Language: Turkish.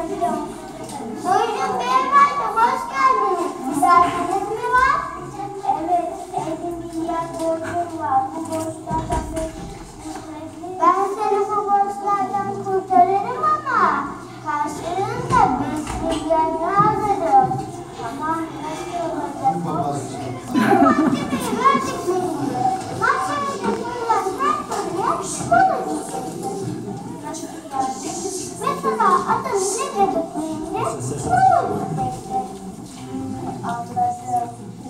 Buyurun beyefendi hoş geldiniz. Misafiriniz mi var? Evet evde milyar borcum var. Bu borçlardan ben seni bu borçlardan kurtarırım ama karşılığında bir milyar hazırım. Tamam nasıl olacak? Mahkemeye Ne dedik şimdi? Anladım. Ahmetoğlu